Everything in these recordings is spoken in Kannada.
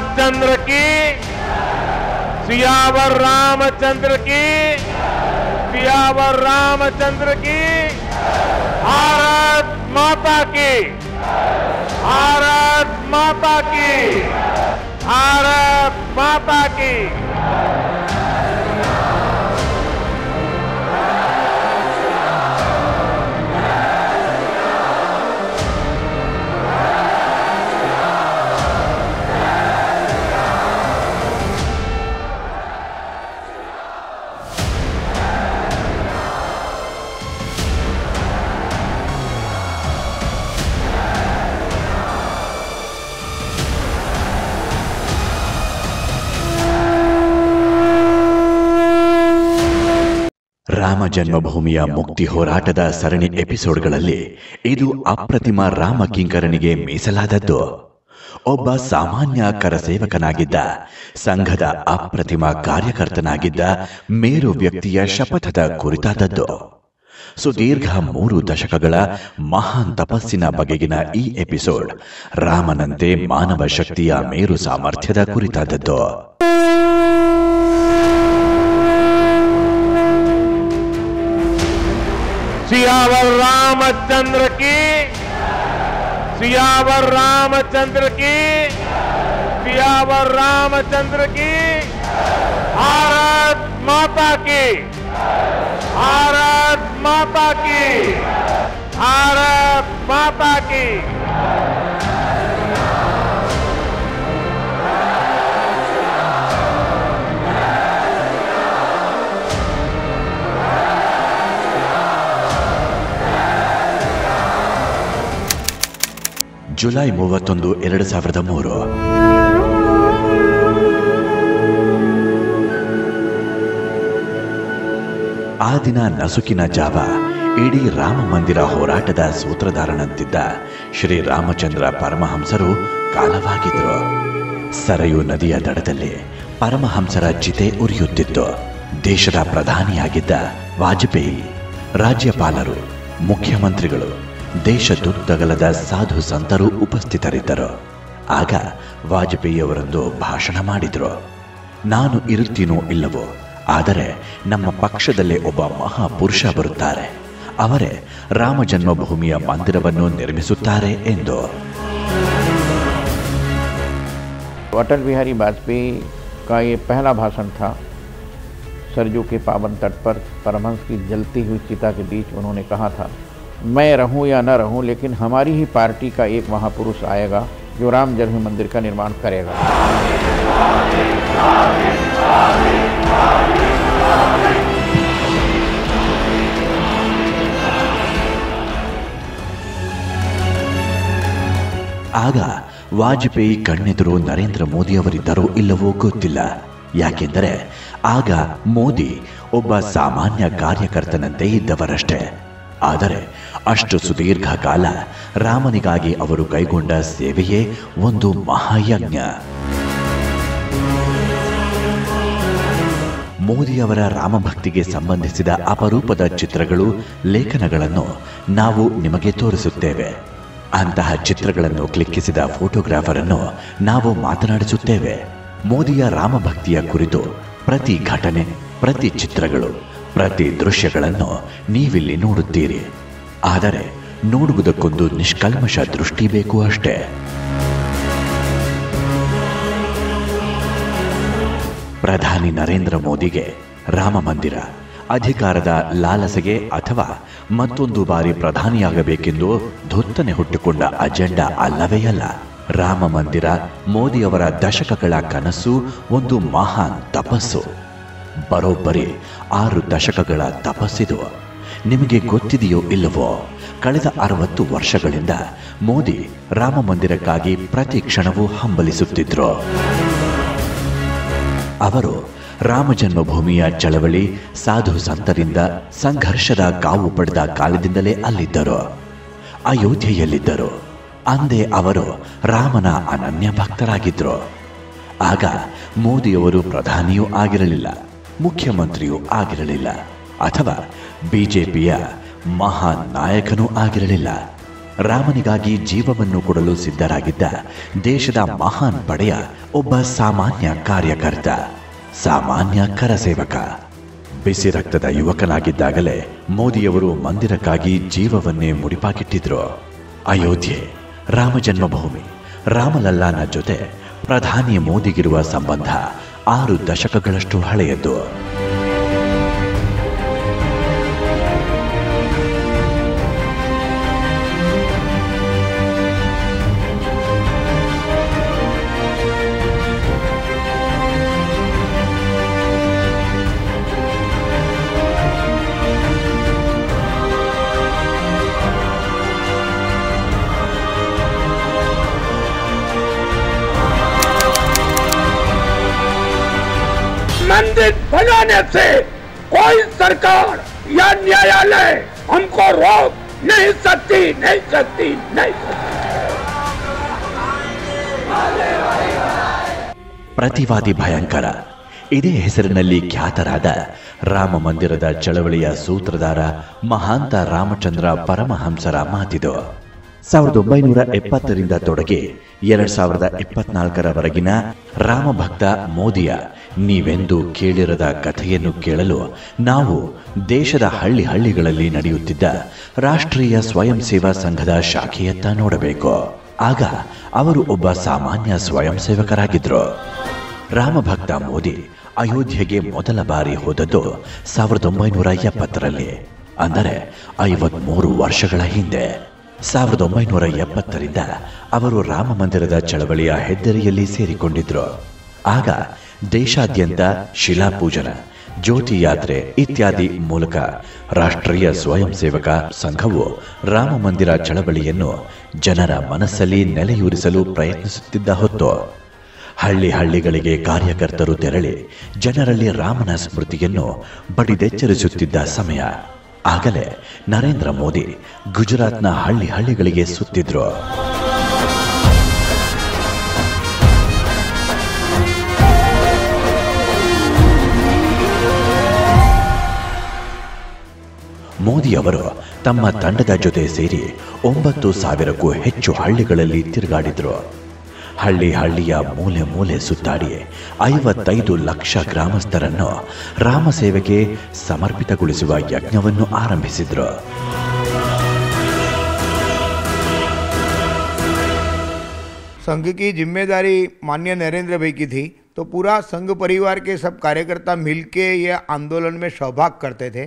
रामचंद्र की। सियावर रामचंद्र की। सियावर रामचंद्र की। भारत माता की। भारत माता की। भारत माता की। ಜನ್ಮಭೂಮಿಯ ಮುಕ್ತಿ ಹೋರಾಟದ ಸರಣಿ ಎಪಿಸೋಡ್ಗಳಲ್ಲಿ ಇದು ಅಪ್ರತಿಮ ರಾಮ ಕಿಂಕರನಿಗೆ ಮೀಸಲಾದದ್ದು. ಒಬ್ಬ ಸಾಮಾನ್ಯ ಕರಸೇವಕನಾಗಿದ್ದ, ಸಂಘದ ಅಪ್ರತಿಮ ಕಾರ್ಯಕರ್ತನಾಗಿದ್ದ ಮೇರು ವ್ಯಕ್ತಿಯ ಶಪಥದ ಕುರಿತಾದದ್ದು. ಸುದೀರ್ಘ ಮೂರು ದಶಕಗಳ ಮಹಾನ್ ತಪಸ್ಸಿನ ಬಗೆಗಿನ ಈ ಎಪಿಸೋಡ್ ರಾಮನಂತೆ ಮಾನವ ಶಕ್ತಿಯ ಮೇರು ಸಾಮರ್ಥ್ಯದ ಕುರಿತಾದದ್ದು. सियावर रामचंद्र की। सियावर रामचंद्र की। सियावर रामचंद्र की। भारत माता की। भारत माता की। भारत माता की। ಜುಲೈ ಮೂವತ್ತೊಂದು, ಎರಡು ಸಾವಿರದ ಮೂರು. ಆ ದಿನ ನಸುಕಿನ ಜಾವ, ಇಡೀ ರಾಮ ಮಂದಿರ ಹೋರಾಟದ ಸೂತ್ರಧಾರನಂತಿದ್ದ ಶ್ರೀ ರಾಮಚಂದ್ರ ಪರಮಹಂಸರು ಕಾಲವಾಗಿದ್ರು. ಸರಯು ನದಿಯ ದಡದಲ್ಲಿ ಪರಮಹಂಸರ ಚಿತೆ ಉರಿಯುತ್ತಿತ್ತು. ದೇಶದ ಪ್ರಧಾನಿಯಾಗಿದ್ದ ವಾಜಪೇಯಿ, ರಾಜ್ಯಪಾಲರು, ಮುಖ್ಯಮಂತ್ರಿಗಳು ದೇಶದುದ್ದಗಲದ ಸಾಧು ಸಂತರು ಉಪಸ್ಥಿತರಿದ್ದರು ಆಗ ವಾಜಪೇಯಿಯವರೊಂದು ಭಾಷಣ ಮಾಡಿದ್ರು ನಾನು ಇರುತ್ತೀನೋ ಇಲ್ಲವೋ ಆದರೆ ನಮ್ಮ ಪಕ್ಷದಲ್ಲೇ ಒಬ್ಬ ಮಹಾಪುರುಷ ಬರುತ್ತಾರೆ ಅವರೇ ರಾಮ ಜನ್ಮಭೂಮಿಯ ಮಂದಿರವನ್ನು ನಿರ್ಮಿಸುತ್ತಾರೆ ಎಂದು अटल बिहारी वाजपेयी का ये पहला भाषण था सरजू के पावन तट पर परमहंस की जलती हुई चिता के बीच उन्होंने कहा था मैं रहूं या न रहूं लेकिन हमारी ही पार्टी का एक महापुरुष आएगा जो राम जन्म मंदिर का निर्माण करेगा ಆಗ ವಾಜಪೇಯಿ ಕಣ್ಣೆದುರು ನರೇಂದ್ರ ಮೋದಿಯವರಿದ್ದರೋ ಇಲ್ಲವೋ ಗೊತ್ತಿಲ್ಲ ಯಾಕೆಂದರೆ ಆಗ ಮೋದಿ ಒಬ್ಬ ಸಾಮಾನ್ಯ ಕಾರ್ಯಕರ್ತನಂತೆ ಇದ್ದವರಷ್ಟೇ ಆದರೆ ಅಷ್ಟು ಸುದೀರ್ಘ ಕಾಲ ರಾಮನಿಗಾಗಿ ಅವರು ಕೈಗೊಂಡ ಸೇವೆಯೇ ಒಂದು ಮಹಾಯಜ್ಞ. ಮೋದಿಯವರ ರಾಮಭಕ್ತಿಗೆ ಸಂಬಂಧಿಸಿದ ಅಪರೂಪದ ಚಿತ್ರಗಳು, ಲೇಖನಗಳನ್ನು ನಾವು ನಿಮಗೆ ತೋರಿಸುತ್ತೇವೆ. ಅಂತಹ ಚಿತ್ರಗಳನ್ನು ಕ್ಲಿಕ್ಕಿಸಿದ ಫೋಟೋಗ್ರಾಫರನ್ನು ನಾವು ಮಾತನಾಡಿಸುತ್ತೇವೆ. ಮೋದಿಯ ರಾಮಭಕ್ತಿಯ ಕುರಿತು ಪ್ರತಿ ಘಟನೆ, ಪ್ರತಿ ಚಿತ್ರಗಳು ಪ್ರತಿ ದೃಶ್ಯಗಳನ್ನು ನೀವಿಲ್ಲಿ ನೋಡುತ್ತೀರಿ. ಆದರೆ, ನೋಡುವುದಕ್ಕೊಂದು ನಿಷ್ಕಲ್ಮಶ ದೃಷ್ಟಿ ಬೇಕು ಅಷ್ಟೇ. ಪ್ರಧಾನಿ ನರೇಂದ್ರ ಮೋದಿಗೆ ರಾಮ ಮಂದಿರ, ಅಧಿಕಾರದ ಲಾಲಸೆಗೆ ಅಥವಾ ಮತ್ತೊಂದು ಬಾರಿ ಪ್ರಧಾನಿಯಾಗಬೇಕೆಂದು ಧೊತ್ತನೆ ಹುಟ್ಟುಕೊಂಡ ಅಜೆಂಡಾ ಅಲ್ಲವೇ ಅಲ್ಲ. ರಾಮ ಮಂದಿರ ಮೋದಿಯವರ ದಶಕಗಳ ಕನಸು ಒಂದು ಮಹಾನ್ ತಪಸ್ಸು. ಬರೋಬ್ಬರಿ ಆರು ದಶಕಗಳ ತಪಸ್ಸಿದು. ನಿಮಗೆ ಗೊತ್ತಿದೆಯೋ ಇಲ್ಲವೋ? ಕಳೆದ ಅರವತ್ತು ವರ್ಷಗಳಿಂದ ಮೋದಿ ರಾಮ ಮಂದಿರಕ್ಕಾಗಿ ಪ್ರತಿ ಕ್ಷಣವೂ ಹಂಬಲಿಸುತ್ತಿದ್ರು. ಅವರು ರಾಮ ಜನ್ಮಭೂಮಿಯ ಚಳವಳಿ ಸಾಧು ಸಂತರಿಂದ ಸಂಘರ್ಷದ ಕಾವು ಪಡೆದ ಕಾಲದಿಂದಲೇ ಅಲ್ಲಿದ್ದರು. ಅಯೋಧ್ಯೆಯಲ್ಲಿದ್ದರು. ಅಂದೇ ಅವರು ರಾಮನ ಅನನ್ಯ ಭಕ್ತರಾಗಿದ್ದರು ಆಗ ಮೋದಿಯವರು ಪ್ರಧಾನಿಯೂ ಆಗಿರಲಿಲ್ಲ. ಮುಖ್ಯಮಂತ್ರಿಯೂ ಆಗಿರಲಿಲ್ಲ ಅಥವಾ ಬಿಜೆಪಿಯ ಮಹಾನ್ ನಾಯಕನೂ ಆಗಿರಲಿಲ್ಲ. ರಾಮನಿಗಾಗಿ ಜೀವವನ್ನು ಕೊಡಲು ಸಿದ್ಧರಾಗಿದ್ದ ದೇಶದ ಮಹಾನ್ ಪಡೆಯ ಒಬ್ಬ ಸಾಮಾನ್ಯ ಕಾರ್ಯಕರ್ತ, ಸಾಮಾನ್ಯ ಕರಸೇವಕ ಬಿಸಿ ರಕ್ತದ ಯುವಕನಾಗಿದ್ದಾಗಲೇ ಮೋದಿಯವರು ಮಂದಿರಕ್ಕಾಗಿ ಜೀವವನ್ನೇ ಮುಡಿಪಾಗಿಟ್ಟಿದ್ರು ಅಯೋಧ್ಯೆ, ರಾಮ ಜನ್ಮಭೂಮಿ ರಾಮಲಲ್ಲಾನ ಜೊತೆ ಪ್ರಧಾನಿ ಮೋದಿಗಿರುವ ಸಂಬಂಧ ಆರು ದಶಕಗಳಷ್ಟು ಹಳೆಯದ್ದು मंदिर बनाने से कोई सरकार या न्यायालय हमको रोक नहीं सकती नहीं सकती नहीं सकती ಪ್ರತಿವಾದಿ ಭಯಂಕರ ಇದೇ ಹೆಸರಿನಲ್ಲಿ ಖ್ಯಾತರಾದ ರಾಮ ಮಂದಿರದ ಚಳವಳಿಯ ಸೂತ್ರಧಾರ ಮಹಾಂತ ರಾಮಚಂದ್ರ ಪರಮಹಂಸರ ಮಾತಿದು ಸಾವಿರದ ಒಂಬೈನೂರ ಎಪ್ಪತ್ತರಿಂದ ತೊಡಗಿ ಎರಡ್ ಸಾವಿರದ ಇಪ್ಪತ್ನಾಲ್ಕರವರೆಗಿನ ರಾಮಭಕ್ತ ಮೋದಿಯ ನೀವೆಂದು ಕೇಳಿರದ ಕಥೆಯನ್ನು ಕೇಳಲು ನಾವು ದೇಶದ ಹಳ್ಳಿ ಹಳ್ಳಿಗಳಲ್ಲಿ ನಡೆಯುತ್ತಿದ್ದ ರಾಷ್ಟ್ರೀಯ ಸ್ವಯಂ ಸೇವಾ ಸಂಘದ ಶಾಖೆಯತ್ತ ನೋಡಬೇಕು. ಆಗ ಅವರು ಒಬ್ಬ ಸಾಮಾನ್ಯ ಸ್ವಯಂ ಸೇವಕರಾಗಿದ್ರು. ರಾಮಭಕ್ತ ಮೋದಿ ಅಯೋಧ್ಯೆಗೆ ಮೊದಲ ಬಾರಿ ಹೋದದ್ದು ಸಾವಿರದ ಒಂಬೈನೂರ ಎಪ್ಪತ್ತರಲ್ಲಿ, ಅಂದರೆ ಐವತ್ಮೂರು ವರ್ಷಗಳ ಹಿಂದೆ. ಸಾವಿರದ ಒಂಬೈನೂರ ಎಪ್ಪತ್ತರಿಂದ ಅವರು ರಾಮ ಮಂದಿರದ ಚಳವಳಿಯ ಹೆದ್ದರಿಯಲ್ಲಿ ಸೇರಿಕೊಂಡಿದ್ರು. ಆಗ ದೇಶಾದ್ಯಂತ ಶಿಲಾಪೂಜನ, ಜ್ಯೋತಿ ಯಾತ್ರೆ ಇತ್ಯಾದಿ ಮೂಲಕ ರಾಷ್ಟ್ರೀಯ ಸ್ವಯಂ ಸೇವಕ ಸಂಘವು ರಾಮ ಮಂದಿರ ಚಳವಳಿಯನ್ನು ಜನರ ಮನಸ್ಸಲ್ಲಿ ನೆಲೆಯೂರಿಸಲು ಪ್ರಯತ್ನಿಸುತ್ತಿದ್ದ ಹೊತ್ತು, ಹಳ್ಳಿ ಹಳ್ಳಿಗಳಿಗೆ ಕಾರ್ಯಕರ್ತರು ತೆರಳಿ ಜನರಲ್ಲಿ ರಾಮನ ಸ್ಮೃತಿಯನ್ನು ಬಡಿದೆಚ್ಚರಿಸುತ್ತಿದ್ದ ಸಮಯ. ಆಗಲೇ ನರೇಂದ್ರ ಮೋದಿ ಗುಜರಾತ್ನ ಹಳ್ಳಿ ಹಳ್ಳಿಗಳಿಗೆ ಸುತ್ತಿದ್ರು. ಮೋದಿ ಅವರು ತಮ್ಮ ತಂಡದ ಜೊತೆ ಸೇರಿ ಒಂಬತ್ತು ಸಾವಿರಕ್ಕೂ ಹೆಚ್ಚು ಹಳ್ಳಿಗಳಲ್ಲಿ ತಿರುಗಾಡಿದ್ರು. ಹಳ್ಳಿ ಹಳ್ಳಿಯ ಮೂಲೆ ಮೂಲೆ ಸುತ್ತಾಡಿ ಐವತ್ತೈದು ಲಕ್ಷ ಗ್ರಾಮಸ್ಥರನ್ನು ರಾಮ ಸೇವೆಗೆ ಸಮರ್ಪಿತಗೊಳಿಸುವ ಯಜ್ಞವನ್ನು ಆರಂಭಿಸಿದ್ರು संघ की जिम्मेदारी माननीय नरेंद्र भाई की थी तो पूरा संघ परिवार के सब कार्यकर्ता मिलके ये आंदोलन में सहभाग करते थे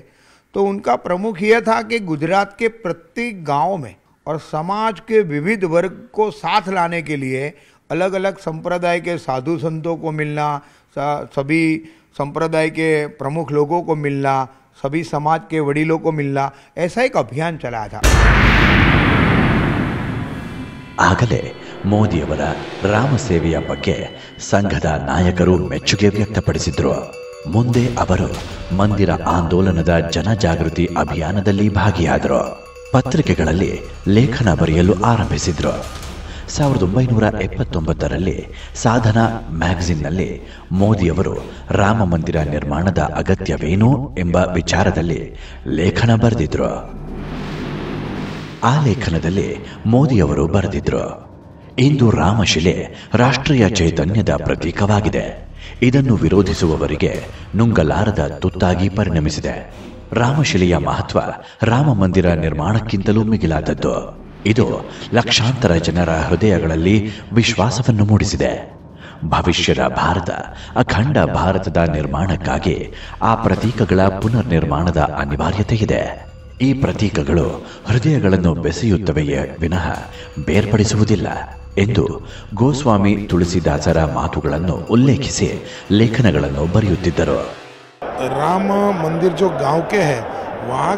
तो उनका प्रमुख यह था कि गुजरात के प्रत्येक गांव में और समाज के विविध वर्ग को साथ लाने के लिए अलग अलग संप्रदाय के साधु संतों को मिलना स- सभी संप्रदाय के प्रमुख लोगों को मिलना सभी समाज के वडीलों को मिलना ऐसा एक अभियान चलाया था ಆಗಲೇ ಮೋದಿಯವರ ರಾಮ ಸೇವೆಯ ಬಗ್ಗೆ ಸಂಘದ ನಾಯಕರು ಮೆಚ್ಚುಗೆ ವ್ಯಕ್ತಪಡಿಸಿದ್ರು ಮುಂದೆ ಅವರು ಮಂದಿರ ಆಂದೋಲನದ ಜನಜಾಗೃತಿ ಅಭಿಯಾನದಲ್ಲಿ ಭಾಗಿಯಾದರು ಪತ್ರಿಕೆಗಳಲ್ಲಿ ಲೇಖನ ಬರೆಯಲು ಆರಂಭಿಸಿದ್ರು ಸಾವಿರದ ಒಂಬೈನೂರ ಎಪ್ಪತ್ತೊಂಬತ್ತರಲ್ಲಿ ಸಾಧನಾ ಮ್ಯಾಗಜಿನ್ನಲ್ಲಿ ಮೋದಿಯವರು ರಾಮ ಮಂದಿರ ನಿರ್ಮಾಣದ ಅಗತ್ಯವೇನು ಎಂಬ ವಿಚಾರದಲ್ಲಿ ಲೇಖನ ಬರೆದಿದ್ರು. ಆ ಲೇಖನದಲ್ಲಿ ಮೋದಿಯವರು ಬರೆದಿದ್ರು, ಇಂದು ರಾಮಶಿಲೆ ರಾಷ್ಟ್ರೀಯ ಚೈತನ್ಯದ ಪ್ರತೀಕವಾಗಿದೆ. ಇದನ್ನು ವಿರೋಧಿಸುವವರಿಗೆ ನುಂಗಲಾರದ ತುತ್ತಾಗಿ ಪರಿಣಮಿಸಿದೆ. ರಾಮಶಿಲೆಯ ಮಹತ್ವ ರಾಮ ಮಂದಿರ ನಿರ್ಮಾಣಕ್ಕಿಂತಲೂ ಮಿಗಿಲಾದದ್ದು. ಇದು ಲಕ್ಷಾಂತರ ಜನರ ಹೃದಯಗಳಲ್ಲಿ ವಿಶ್ವಾಸವನ್ನು ಮೂಡಿಸಿದೆ. ಭವಿಷ್ಯದ ಭಾರತ, ಅಖಂಡ ಭಾರತದ ನಿರ್ಮಾಣಕ್ಕಾಗಿ ಆ ಪ್ರತೀಕಗಳ ಪುನರ್ ನಿರ್ಮಾಣದ ಅನಿವಾರ್ಯತೆ ಇದೆ ಈ ಪ್ರತೀಕಗಳು ಹೃದಯಗಳನ್ನು ಬೆಸೆಯುತ್ತವೆಯೇ ವಿನಃ ಬೇರ್ಪಡಿಸುವುದಿಲ್ಲ ಎಂದು ಗೋಸ್ವಾಮಿ ತುಳಸಿದಾಸರ ಮಾತುಗಳನ್ನು ಉಲ್ಲೇಖಿಸಿ ಲೇಖನಗಳನ್ನು ಬರೆಯುತ್ತಿದ್ದರು. ರಾಮ ಮಂದಿರ ಜೋ ಗಾಂವ್ಕೆ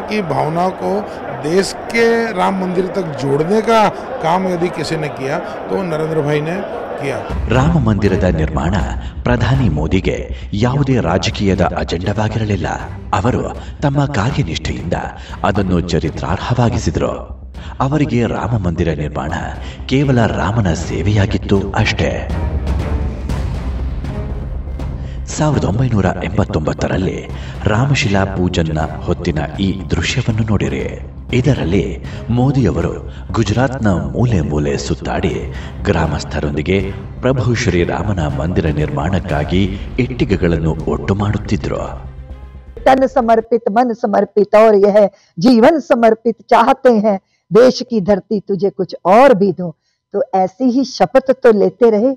ಕೆ ಹೈ ಭಾವನಾ ಕೋ देश के राम मंदिर तक जोड़ने का काम यदि किसी ने किया तो नरेंद्र भाई ने किया ರಾಮ ಮಂದಿರದ ನಿರ್ಮಾಣ ಪ್ರಧಾನಿ ಮೋದಿಗೆ ಯಾವುದೇ ರಾಜಕೀಯದ ಅಜೆಂಡವಾಗಿರಲಿಲ್ಲ ಅವರು ತಮ್ಮ ಕಾರ್ಯನಿಷ್ಠೆಯಿಂದ ಅದನ್ನು ಚರಿತ್ರಾರ್ಹವಾಗಿಸಿದರು ಅವರಿಗೆ ರಾಮ ಮಂದಿರ ನಿರ್ಮಾಣ ಕೇವಲ ರಾಮನ ಸೇವೆಯಾಗಿತ್ತು ಅಷ್ಟೇ ಸಾವಿರದ ಒಂಬೈನೂರ ಎಂಬತ್ತೊಂಬತ್ತರಲ್ಲಿ ರಾಮಶಿಲಾ ಪೂಜನ್ನ ಹೊತ್ತಿನ ಈ ದೃಶ್ಯವನ್ನು ನೋಡಿರಿ ಇದರಲ್ಲಿ ಮೋದಿಯವರು ಗುಜರಾತ್ನ ಮೂಲೆ ಮೂಲೆ ಸುತ್ತಾಡಿ ಗ್ರಾಮಸ್ಥರೊಂದಿಗೆ ಪ್ರಭು ಶ್ರೀರಾಮನ ಮಂದಿರ ನಿರ್ಮಾಣಕ್ಕಾಗಿ ಇಟ್ಟಿಗೆಗಳನ್ನು ಒಟ್ಟು ಮಾಡುತ್ತಿದ್ರು तन समर्पित मन समर्पित और यह जीवन समर्पित चाहते हैं देश की धरती तुझे कुछ और भी दूं तो ऐसी ही शपथ तो लेते रहे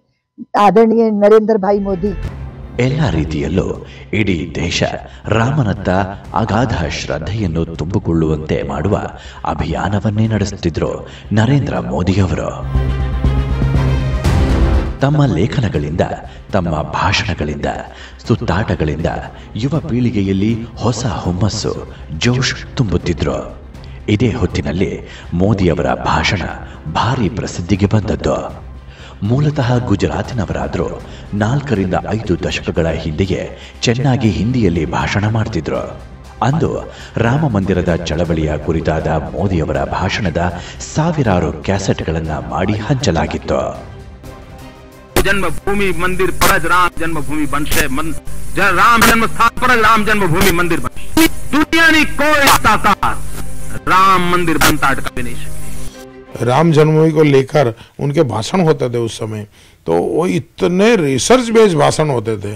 आदरणीय नरेंद्र भाई मोदी ಎಲ್ಲ ರೀತಿಯಲ್ಲೂ ಇಡೀ ದೇಶ ರಾಮನತ್ತ ಅಗಾಧ ಶ್ರದ್ಧೆಯನ್ನು ತುಂಬಿಕೊಳ್ಳುವಂತೆ ಮಾಡುವ ಅಭಿಯಾನವನ್ನೇ ನಡೆಸುತ್ತಿದ್ರು ನರೇಂದ್ರ ಮೋದಿಯವರು ತಮ್ಮ ಲೇಖನಗಳಿಂದ, ತಮ್ಮ ಭಾಷಣಗಳಿಂದ, ಸುತ್ತಾಟಗಳಿಂದ ಯುವ ಪೀಳಿಗೆಯಲ್ಲಿ ಹೊಸ ಹುಮ್ಮಸ್ಸು, ಜೋಶ್ ತುಂಬುತ್ತಿದ್ರು. ಇದೇ ಹೊತ್ತಿನಲ್ಲಿ ಮೋದಿಯವರ ಭಾಷಣ ಭಾರಿ ಪ್ರಸಿದ್ಧಿಗೆ ಬಂದದ್ದು. ಮೂಲತಃ ಗುಜರಾತಿನವರಾದರೂ ನಾಲ್ಕರಿಂದ ಐದು ದಶಕಗಳ ಹಿಂದೆಯೇ ಚೆನ್ನಾಗಿ ಹಿಂದಿಯಲ್ಲಿ ಭಾಷಣ ಮಾಡ್ತಿದ್ರು. ಅಂದು ರಾಮ ಮಂದಿರದ ಚಳವಳಿಯ ಕುರಿತಾದ ಮೋದಿಯವರ ಭಾಷಣದ ಸಾವಿರಾರು ಕ್ಯಾಸೆಟ್ಗಳನ್ನು ಮಾಡಿ ಹಂಚಲಾಗಿತ್ತು. ಜನ್ಮಭೂಮಿ ಮಂದಿರ್ ಪರಜ್ ರಾಮ ಜನ್ಮಭೂಮಿ ಬನ್ಸೆ ರಾಮ ಜನ್ಮ ಪರಜ್ ರಾಮ ಜನ್ಮಭೂಮಿ ಮಂದಿರ್ ದುನಿಯಾ ಕೋಯ್ ತಾತಾ. ರಾಮ ಮಂದಿರ್ ಬಂತಾಟ್ ಕಬಿನೇಶ್ राम जन्मभूमि को लेकर उनके भाषण होते थे उस समय। तो वो इतने रिसर्च बेस्ड भाषण होते थे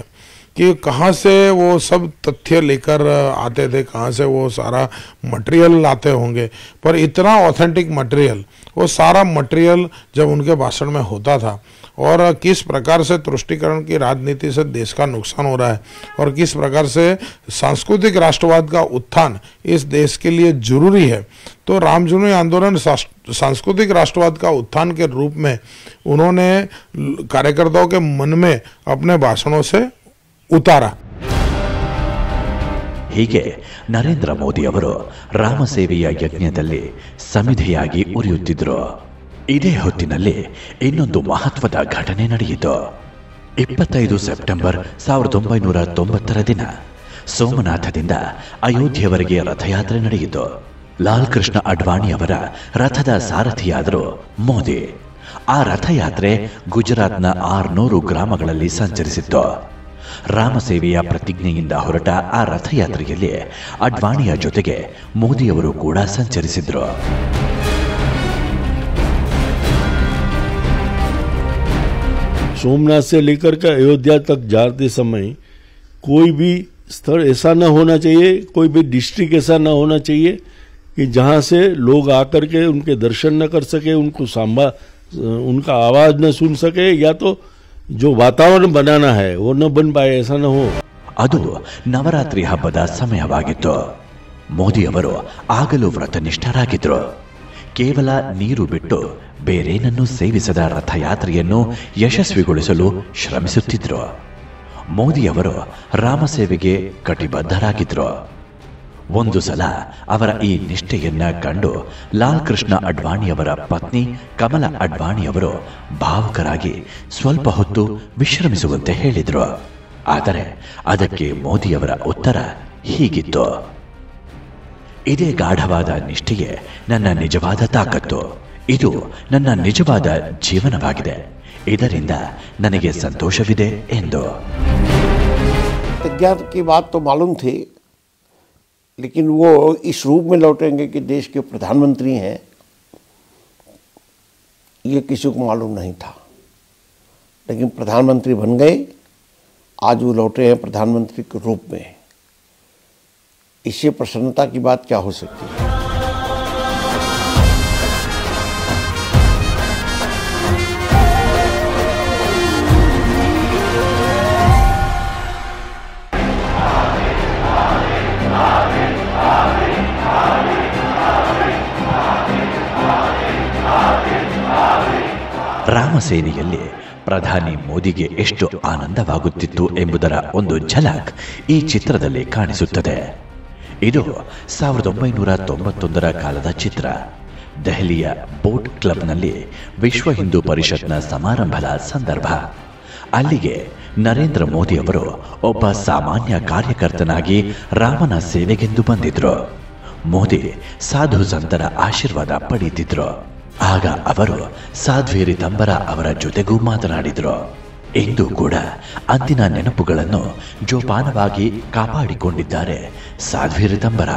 कि कहाँ से वो सब तथ्य लेकर आते थे, कहाँ से वो सारा मटेरियल लाते होंगे। पर इतना ऑथेंटिक मटेरियल वो सारा मटेरियल जब उनके भाषण में होता था और किस प्रकार से तुष्टिकरण की राजनीति से देश का नुकसान हो रहा है और किस प्रकार से सांस्कृतिक राष्ट्रवाद का उत्थान इस देश के लिए जरूरी है तो रामजन्मभूमि आंदोलन सास- सांस्कृतिक राष्ट्रवाद का उत्थान के रूप में उन्होंने ल- कार्यकर्ताओं के मन में अपने भाषणों से उतारा ಹೀಗೆ ನರೇಂದ್ರ ಮೋದಿ ಅವರು ರಾಮ ಸೇವೆಯ ಯಜ್ಞದಲ್ಲಿ ಸಮಿಧೆಯಾಗಿ ಉರಿಯುತ್ತಿದ್ರು ಇದೇ ಹೊತ್ತಿನಲ್ಲಿ ಇನ್ನೊಂದು ಮಹತ್ವದ ಘಟನೆ ನಡೆಯಿತು. ಇಪ್ಪತ್ತೈದು ಸೆಪ್ಟೆಂಬರ್ ಸಾವಿರದ ಒಂಬೈನೂರ ತೊಂಬತ್ತರ ದಿನ ಸೋಮನಾಥದಿಂದ ಅಯೋಧ್ಯೆಯವರೆಗೆ ರಥಯಾತ್ರೆ ನಡೆಯಿತು. ಲಾಲ್ ಕೃಷ್ಣ ಅಡ್ವಾಣಿಯವರ ರಥದ ಸಾರಥಿಯಾದರು ಮೋದಿ. ಆ ರಥಯಾತ್ರೆ ಗುಜರಾತ್ನ ಆರ್ನೂರು ಗ್ರಾಮಗಳಲ್ಲಿ ಸಂಚರಿಸಿತ್ತು. ರಾಮಸೇವೆಯ ಪ್ರತಿಜ್ಞೆಯಿಂದ ಹೊರಟ ಆ ರಥಯಾತ್ರೆಯಲ್ಲಿ ಅಡ್ವಾಣಿಯ ಜೊತೆಗೆ ಮೋದಿಯವರು ಕೂಡ ಸಂಚರಿಸಿದ್ರು. सोमनाथ से लेकर के अयोध्या तक जाते समय कोई भी स्थल ऐसा न होना चाहिए कोई भी डिस्ट्रिक्ट ऐसा न होना चाहिए कि जहाँ से लोग आकर के उनके दर्शन न कर सके उनको सांबा उनका आवाज न सुन सके या तो जो वातावरण बनाना है वो न बन पाए ऐसा न हो ಅದು ನವರಾತ್ರಿ ಹಬ್ಬದ ಸಮಯವಾಗಿತ್ತು ಮೋದಿಯವರು ಆಗಲೂ ವ್ರತನಿಷ್ಠರಾಗಿದ್ರು ಕೇವಲ ನೀರು ಬಿಟ್ಟು ಬೇರೇನನ್ನೂ ಸೇವಿಸದ ರಥಯಾತ್ರೆಯನ್ನು ಯಶಸ್ವಿಗೊಳಿಸಲು ಶ್ರಮಿಸುತ್ತಿದ್ರು. ಮೋದಿಯವರು ರಾಮಸೇವೆಗೆ ಕಟಿಬದ್ಧರಾಗಿದ್ರು. ಒಂದು ಸಲ ಅವರ ಈ ನಿಷ್ಠೆಯನ್ನ ಕಂಡು ಲಾಲ್ ಕೃಷ್ಣ ಅಡ್ವಾಣಿಯವರ ಪತ್ನಿ ಕಮಲ ಅಡ್ವಾಣಿಯವರು ಭಾವುಕರಾಗಿ ಸ್ವಲ್ಪ ಹೊತ್ತು ವಿಶ್ರಮಿಸುವಂತೆ ಹೇಳಿದ್ರು. ಆದರೆ ಅದಕ್ಕೆ ಮೋದಿಯವರ ಉತ್ತರ ಹೀಗಿತ್ತು. ಇದೇ ಗಾಢವಾದ ನಿಷ್ಠೆಯೇ ನನ್ನ ನಿಜವಾದ ತಾಕತ್ತು. ಇದು ನನ್ನ ನಿಜವಾದ ಜೀವನವಾಗಿದೆ ಇದರಿಂದ ನನಗೆ ಸಂತೋಷವಿದೆ ಎಂದು प्रतिज्ञा की बात तो मालूम थी लेकिन वो इस रूप में लौटेंगे कि देश के प्रधानमंत्री हैं ये किसी को मालूम नहीं था लेकिन प्रधानमंत्री बन गए आज वो लौटे हैं प्रधानमंत्री के रूप में इससे प्रसन्नता की बात क्या हो सकती है ರಾಮಸೇನೆಯಲ್ಲಿ ಪ್ರಧಾನಿ ಮೋದಿಗೆ ಎಷ್ಟು ಆನಂದವಾಗುತ್ತಿತ್ತು ಎಂಬುದರ ಒಂದು ಝಲಕ್ ಈ ಚಿತ್ರದಲ್ಲಿ ಕಾಣಿಸುತ್ತದೆ. ಇದು ಸಾವಿರದ ಒಂಬೈನೂರ ತೊಂಬತ್ತೊಂದರ ಕಾಲದ ಚಿತ್ರ. ದೆಹಲಿಯ ಬೋಟ್ ಕ್ಲಬ್ನಲ್ಲಿ ವಿಶ್ವ ಹಿಂದೂ ಪರಿಷತ್ನ ಸಮಾರಂಭದ ಸಂದರ್ಭ. ಅಲ್ಲಿಗೆ ನರೇಂದ್ರ ಮೋದಿ ಅವರು ಒಬ್ಬ ಸಾಮಾನ್ಯ ಕಾರ್ಯಕರ್ತನಾಗಿ ರಾಮನ ಸೇವೆಗೆಂದು ಬಂದಿದ್ರು. ಮೋದಿ ಸಾಧು ಸಂತರ ಆಶೀರ್ವಾದ ಪಡೆಯುತ್ತಿದ್ರು ಆಗ ಅವರು ಸಾಧ್ವಿ ರಿತಂಬರ ಅವರ ಜೊತೆಗೂ ಮಾತನಾಡಿದ್ರು ಇಂದು ಕೂಡ ಅಂದಿನ ನೆನಪುಗಳನ್ನು ಜೋಪಾನವಾಗಿ ಕಾಪಾಡಿಕೊಂಡಿದ್ದಾರೆ ಸಾಧ್ವಿ ರಿತಂಬರ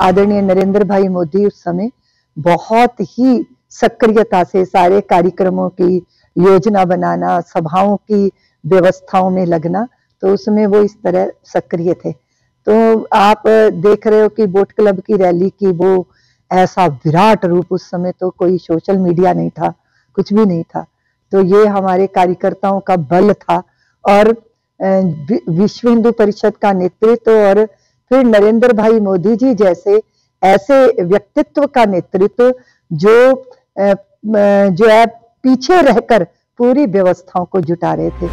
आदरणीय नरेंद्र भाई मोदी उस समय बहुत ही सक्रियता से सारे कार्यक्रमों की योजना बनाना सभाओं की व्यवस्थाओं में लगना तो उसमें वो इस तरह सक्रिय थे तो आप देख रहे हो कि बोट क्लब की रैली की वो ऐसा विराट रूप उस समय तो कोई सोशल मीडिया नहीं था कुछ भी नहीं था तो ये हमारे कार्यकर्ताओं का बल था और अ, वि- विश्व हिंदू परिषद का नेतृत्व और फिर नरेंद्र भाई मोदी जी जैसे ऐसे व्यक्तित्व का नेतृत्व जो अ, अ, जो है पीछे रहकर पूरी व्यवस्थाओं को जुटा रहे थे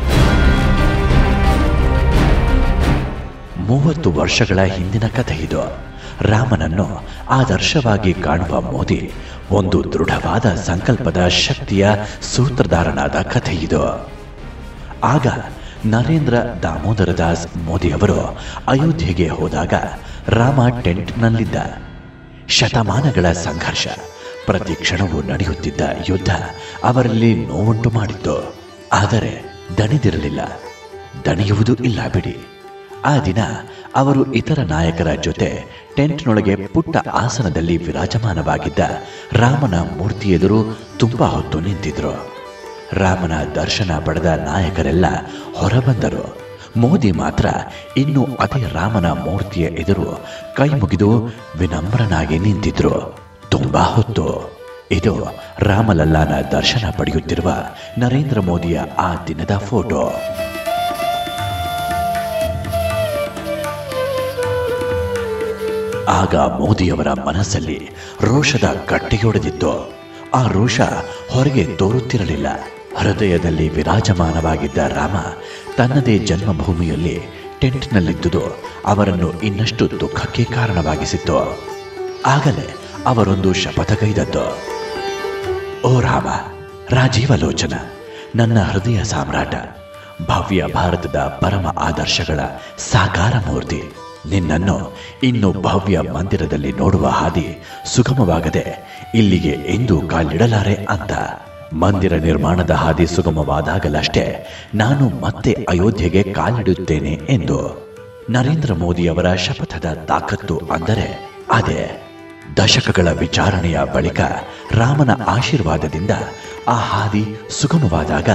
ಮೂವತ್ತು ವರ್ಷಗಳ ಹಿಂದಿನ ಕಥೆ ಇದು ರಾಮನನ್ನು ಆದರ್ಶವಾಗಿ ಕಾಣುವ ಮೋದಿ, ಒಂದು ದೃಢವಾದ ಸಂಕಲ್ಪದ ಶಕ್ತಿಯ ಸೂತ್ರಧಾರನಾದ ಕಥೆಯಿದು ಆಗ ನರೇಂದ್ರ ದಾಮೋದರ ದಾಸ್ ಮೋದಿ ಅವರು ಅಯೋಧ್ಯೆಗೆ ಹೋದಾಗ ರಾಮ ಟೆಂಟ್ನಲ್ಲಿದ್ದ ಶತಮಾನಗಳ ಸಂಘರ್ಷ, ಪ್ರತಿ ಕ್ಷಣವೂ ನಡೆಯುತ್ತಿದ್ದ ಯುದ್ಧ ಅವರಲ್ಲಿ ನೋವುಂಟು ಮಾಡಿತ್ತು. ಆದರೆ ದಣಿದಿರಲಿಲ್ಲ. ದಣಿಯುವುದು ಇಲ್ಲ ಬಿಡಿ. ಆ ದಿನ ಅವರು ಇತರ ನಾಯಕರ ಜೊತೆ ಟೆಂಟ್ನೊಳಗೆ ಪುಟ್ಟ ಆಸನದಲ್ಲಿ ವಿರಾಜಮಾನವಾಗಿದ್ದ ರಾಮನ ಮೂರ್ತಿ ಎದುರು ತುಂಬಾ ಹೊತ್ತು ನಿಂತಿದ್ರು. ರಾಮನ ದರ್ಶನ ಪಡೆದ ನಾಯಕರೆಲ್ಲ ಹೊರಬಂದರು. ಮೋದಿ ಮಾತ್ರ ಇನ್ನು ಅದೇ ರಾಮನ ಮೂರ್ತಿಯ ಎದುರು ಕೈ ಮುಗಿದು ವಿನಮ್ರನಾಗಿ ನಿಂತಿದ್ರು. ತುಂಬಾ ಹೊತ್ತು. ಇದು ರಾಮಲಲ್ಲಾನ ದರ್ಶನ ಪಡೆಯುತ್ತಿರುವ ನರೇಂದ್ರ ಮೋದಿಯ ಆ ದಿನದ ಫೋಟೋ. ಆಗ ಮೋದಿಯವರ ಮನಸ್ಸಲ್ಲಿ ರೋಷದ ಕಟ್ಟೆಯೊಡೆದಿತ್ತು ಆ ರೋಷ ಹೊರಗೆ ತೋರುತ್ತಿರಲಿಲ್ಲ. ಹೃದಯದಲ್ಲಿ ವಿರಾಜಮಾನವಾಗಿದ್ದ ರಾಮ ತನ್ನದೇ ಜನ್ಮಭೂಮಿಯಲ್ಲಿ ಟೆಂಟ್ನಲ್ಲಿದ್ದುದು ಅವರನ್ನು ಇನ್ನಷ್ಟು ದುಃಖಕ್ಕೆ ಕಾರಣವಾಗಿಸಿತ್ತು. ಆಗಲೇ ಅವರೊಂದು ಶಪಥಗೈದದ್ದು ಓ ರಾಮ ರಾಜೀವಲೋಚನ ನನ್ನ ಹೃದಯ ಸಾಮ್ರಾಟ, ಭವ್ಯ ಭಾರತದ ಪರಮ ಆದರ್ಶಗಳ ಸಾಕಾರ ಮೂರ್ತಿ. ನಿನ್ನನ್ನು ಇನ್ನು ಭವ್ಯ ಮಂದಿರದಲ್ಲಿ ನೋಡುವ ಹಾದಿ ಸುಗಮವಾಗದೆ ಇಲ್ಲಿಗೆ ಎಂದೂ ಕಾಲಿಡಲಾರೆ ಅಂತ. ಮಂದಿರ ನಿರ್ಮಾಣದ ಹಾದಿ ಸುಗಮವಾದಾಗಲಷ್ಟೇ ನಾನು ಮತ್ತೆ ಅಯೋಧ್ಯೆಗೆ ಕಾಲಿಡುತ್ತೇನೆ ಎಂದು ನರೇಂದ್ರ ಮೋದಿಯವರ ಶಪಥದ ತಾಕತ್ತು ಅಂದರೆ ಅದೇ ದಶಕಗಳ ವಿಚಾರಣೆಯ ಬಳಿಕ ರಾಮನ ಆಶೀರ್ವಾದದಿಂದ ಆ ಹಾದಿ ಸುಗಮವಾದಾಗ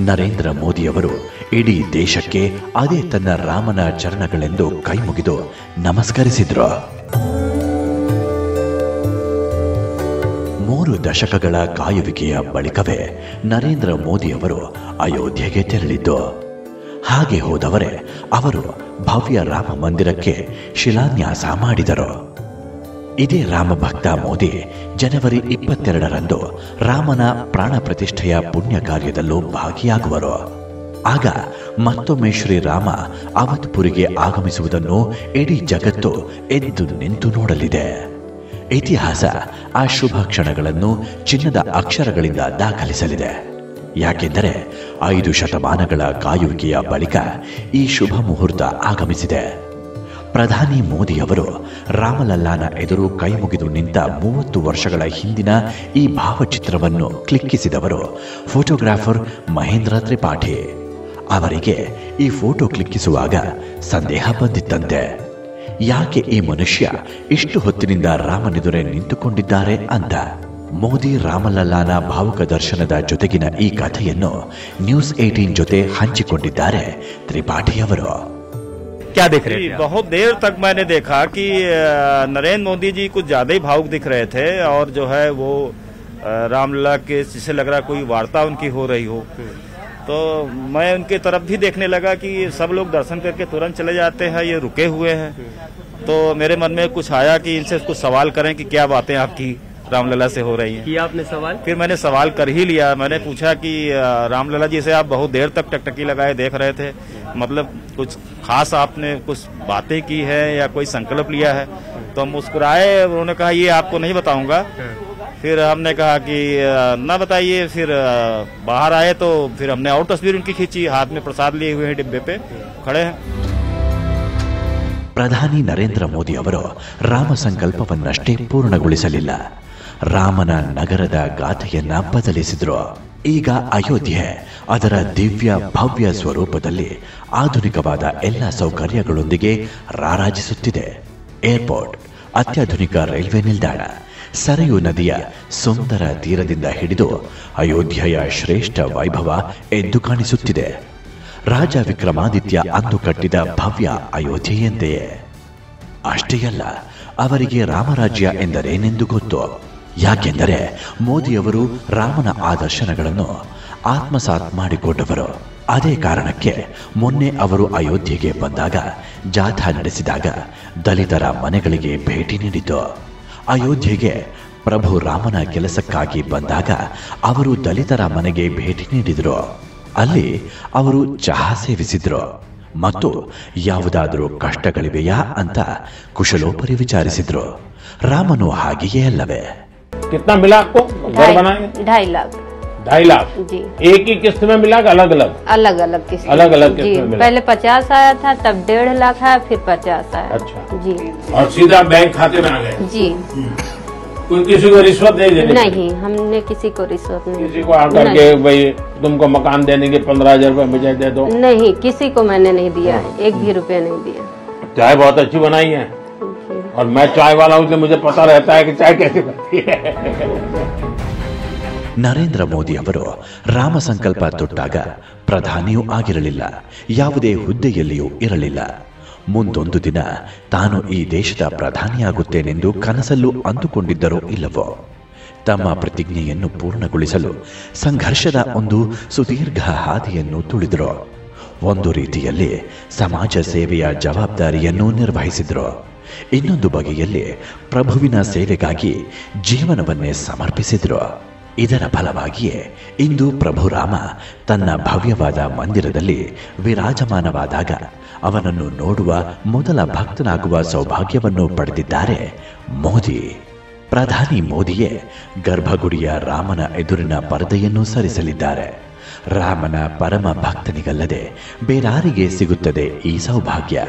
ನರೇಂದ್ರ ಮೋದಿಯವರು ಇಡೀ ದೇಶಕ್ಕೆ ಅದೇ ತನ್ನ ರಾಮನ ಚರಣಗಳೆಂದು ಕೈಮುಗಿದು ನಮಸ್ಕರಿಸಿದ್ರು. ಮೂರು ದಶಕಗಳ ಕಾಯುವಿಕೆಯ ಬಳಿಕವೇ ನರೇಂದ್ರ ಮೋದಿಯವರು ಅಯೋಧ್ಯೆಗೆ ತೆರಳಿದ್ದು. ಹಾಗೆ ಹೋದವರೇ ಅವರು ಭವ್ಯ ರಾಮ ಮಂದಿರಕ್ಕೆ ಶಿಲಾನ್ಯಾಸ ಮಾಡಿದರು. ಇದೇ ರಾಮಭಕ್ತ ಮೋದಿ ಜನವರಿ ಇಪ್ಪತ್ತೆರಡರಂದು ರಾಮನ ಪ್ರಾಣ ಪ್ರತಿಷ್ಠೆಯ ಪುಣ್ಯ ಕಾರ್ಯದಲ್ಲೂ ಭಾಗಿಯಾಗುವರು. ಆಗ ಮತ್ತೊಮ್ಮೆ ಶ್ರೀರಾಮ ಅವತ್ಪುರಿಗೆ ಆಗಮಿಸುವುದನ್ನು ಇಡೀ ಜಗತ್ತು ಎದ್ದು ನಿಂತು ನೋಡಲಿದೆ. ಇತಿಹಾಸ ಆ ಶುಭ ಕ್ಷಣಗಳನ್ನು ಚಿನ್ನದ ಅಕ್ಷರಗಳಿಂದ ದಾಖಲಿಸಲಿದೆ. ಯಾಕೆಂದರೆ ಐದು ಶತಮಾನಗಳ ಕಾಯುವಿಕೆಯ ಬಳಿಕ ಈ ಶುಭ ಮುಹೂರ್ತ ಆಗಮಿಸಿದೆ. ಪ್ರಧಾನಿ ಮೋದಿಯವರು ರಾಮಲಲ್ಲಾನ ಎದುರು ಕೈಮುಗಿದು ನಿಂತ ಮೂವತ್ತು ವರ್ಷಗಳ ಹಿಂದಿನ ಈ ಭಾವಚಿತ್ರವನ್ನು ಕ್ಲಿಕ್ಕಿಸಿದವರು ಫೋಟೋಗ್ರಾಫರ್ ಮಹೇಂದ್ರ ತ್ರಿಪಾಠಿ. ಅವರಿಗೆ ಈ ಫೋಟೋ ಕ್ಲಿಕ್ಕಿಸುವಾಗ ಸಂದೇಹ ಬಂದಿತ್ತಂತೆ. ಯಾಕೆ ಈ ಮನುಷ್ಯ ಇಷ್ಟು ಹೊತ್ತಿನಿಂದ ರಾಮನೆದುರೆ ನಿಂತುಕೊಂಡಿದ್ದಾರೆ ಅಂತ ಮೋದಿ ರಾಮಲಲ್ಲಾನ ಭಾವುಕ ದರ್ಶನದ ಜೊತೆಗಿನ ಈ ಕಥೆಯನ್ನು ನ್ಯೂಸ್ ಏಟೀನ್ ಜೊತೆ ಹಂಚಿಕೊಂಡಿದ್ದಾರೆ ತ್ರಿಪಾಠಿಯವರು क्या देख रहे जी, थे बहुत देर तक मैंने देखा कि नरेंद्र मोदी जी कुछ ज़्यादा ही भावुक दिख रहे थे और जो है वो रामलला के जिसे लग रहा कोई वार्ता उनकी हो रही हो। तो मैं उनके तरफ़ भी देखने लगा कि सब लोग दर्शन करके तुरंत चले जाते हैं ये रुके हुए हैं। तो मेरे मन में कुछ आया कि इनसे कुछ सवाल करें कि क्या बातें आपकी रामलला से हो रही हैं किया आपने सवाल फिर मैंने सवाल कर ही लिया मैंने पूछा कि अ, रामलला जी से आप बहुत देर तक टकटकी लगाए देख रहे थे मतलब कुछ खास आपने कुछ बातें की है या कोई संकल्प लिया है तो हम मुस्कुराए उन्होंने कहा ये आपको नहीं बताऊंगा फिर हमने कहा कि अ, ना बताइए फिर अ, बाहर आए तो फिर हमने और तस्वीर उनकी खींची हाथ में प्रसाद लिए हुए हैं डिब्बे पे खड़े हैं ಪ್ರಧಾನಿ ನರೇಂದ್ರ ಮೋದಿ ಅವರು ರಾಮ ಸಂಕಲ್ಪವನ್ನಷ್ಟೇ ಪೂರ್ಣಗೊಳಿಸಲಿಲ್ಲ ರಾಮನ ನಗರದ ಗಾಥೆಯನ್ನ ಬದಲಿಸಿದ್ರು. ಈಗ ಅಯೋಧ್ಯೆ, ಅದರ ದಿವ್ಯ ಭವ್ಯ ಸ್ವರೂಪದಲ್ಲಿ ಆಧುನಿಕವಾದ ಎಲ್ಲ ಸೌಕರ್ಯಗಳೊಂದಿಗೆ ರಾರಾಜಿಸುತ್ತಿದೆ. ಏರ್ಪೋರ್ಟ್, ಅತ್ಯಾಧುನಿಕ ರೈಲ್ವೆ ನಿಲ್ದಾಣ, ಸರಯು ನದಿಯ ಸುಂದರ ತೀರದಿಂದ ಹಿಡಿದು ಅಯೋಧ್ಯೆಯ ಶ್ರೇಷ್ಠ ವೈಭವ ಎದ್ದು ಕಾಣಿಸುತ್ತಿದೆ. ರಾಜ ವಿಕ್ರಮಾದಿತ್ಯ ಅಂದು ಕಟ್ಟಿದ ಭವ್ಯ ಅಯೋಧ್ಯೆಯಂತೆಯೇ ಅಷ್ಟೇ ಅಲ್ಲ, ಅವರಿಗೆ ರಾಮರಾಜ್ಯ ಎಂದರೇನೆಂದು ಗೊತ್ತು? ಯಾಕೆಂದರೆ ಮೋದಿಯವರು ರಾಮನ ಆದರ್ಶನಗಳನ್ನು ಆತ್ಮಸಾತ್ ಮಾಡಿಕೊಂಡವರು. ಅದೇ ಕಾರಣಕ್ಕೆ ಮೊನ್ನೆ ಅವರು ಅಯೋಧ್ಯೆಗೆ ಬಂದಾಗ, ಜಾಥಾ ನಡೆಸಿದಾಗ ದಲಿತರ ಮನೆಗಳಿಗೆ ಭೇಟಿ ನೀಡಿತು ಅಯೋಧ್ಯೆಗೆ ಪ್ರಭು ರಾಮನ ಕೆಲಸಕ್ಕಾಗಿ ಬಂದಾಗ ಅವರು ದಲಿತರ ಮನೆಗೆ ಭೇಟಿ ನೀಡಿದರು. ಅಲ್ಲಿ ಅವರು ಚಹಾ ಸೇವಿಸಿದ್ರು. ಮತ್ತು ಯಾವುದಾದರೂ ಕಷ್ಟಗಳಿವೆಯಾ ಅಂತ ಕುಶಲೋಪರಿ ವಿಚಾರಿಸಿದ್ರು. ರಾಮನು ಹಾಗೆಯೇ ಅಲ್ಲವೇ? कितना मिला आपको? घर ढाई बनाए ढाई लाख। ढाई लाख? जी। एक ही किस्त में मिला अलग अलग अलग अलग किस्त अलग अलग किस्त में मिला। पहले पचास आया था तब डेढ़ लाख आया फिर पचास आया। अच्छा। जी। और सीधा बैंक खाते में आ गए? जी। कोई किसी को रिश्वत नहीं देनी नहीं हमने किसी को रिश्वत नहीं किसी को आकर के भाई तुमको मकान देने के पंद्रह हज़ार रूपए मुझे दे दो। नहीं किसी को मैंने नहीं दिया। है एक भी रुपया नहीं दिया। चाय बहुत अच्छी बनाई है। और मैं चाय वाला हूँ इसलिए मुझे पता रहता है कि चाय कैसे बनती है ನರೇಂದ್ರ ಮೋದಿ ಅವರು ರಾಮ ಸಂಕಲ್ಪ ತೊಟ್ಟಾಗ ಪ್ರಧಾನಿಯೂ ಆಗಿರಲಿಲ್ಲ ಯಾವುದೇ ಹುದ್ದೆಯಲ್ಲಿಯೂ ಇರಲಿಲ್ಲ ಮುಂದೊಂದು ದಿನ ತಾನು ಈ ದೇಶದ ಪ್ರಧಾನಿಯಾಗುತ್ತೇನೆಂದು ಕನಸಲ್ಲೂ ಅಂದುಕೊಂಡಿದ್ದರೋ ಇಲ್ಲವೋ ತಮ್ಮ ಪ್ರತಿಜ್ಞೆಯನ್ನು ಪೂರ್ಣಗೊಳಿಸಲು ಸಂಘರ್ಷದ ಒಂದು ಸುದೀರ್ಘ ಹಾದಿಯನ್ನು ತುಳಿದರು ಒಂದು ರೀತಿಯಲ್ಲಿ ಸಮಾಜ ಸೇವೆಯ ಜವಾಬ್ದಾರಿಯನ್ನು ನಿರ್ವಹಿಸಿದರು ಇನ್ನೊಂದು ಬಗೆಯಲ್ಲಿ ಪ್ರಭುವಿನ ಸೇವೆಗಾಗಿ ಜೀವನವನ್ನೇ ಸಮರ್ಪಿಸಿದರು. ಇದರ ಫಲವಾಗಿಯೇ ಇಂದು ಪ್ರಭು ರಾಮ ತನ್ನ ಭವ್ಯವಾದ ಮಂದಿರದಲ್ಲಿ ವಿರಾಜಮಾನವಾದಾಗ ಅವನನ್ನು ನೋಡುವ ಮೊದಲ ಭಕ್ತನಾಗುವ ಸೌಭಾಗ್ಯವನ್ನು ಪಡೆದಿದ್ದಾರೆ ಮೋದಿ. ಪ್ರಧಾನಿ ಮೋದಿಯೇ ಗರ್ಭಗುಡಿಯ ರಾಮನ ಎದುರಿನ ಪರದೆಯನ್ನು ಸರಿಸಲಿದ್ದಾರೆ. ರಾಮನ ಪರಮ ಭಕ್ತನಿಗಲ್ಲದೆ ಬೇರಾರಿಗೆ ಸಿಗುತ್ತದೆ ಈ ಸೌಭಾಗ್ಯ.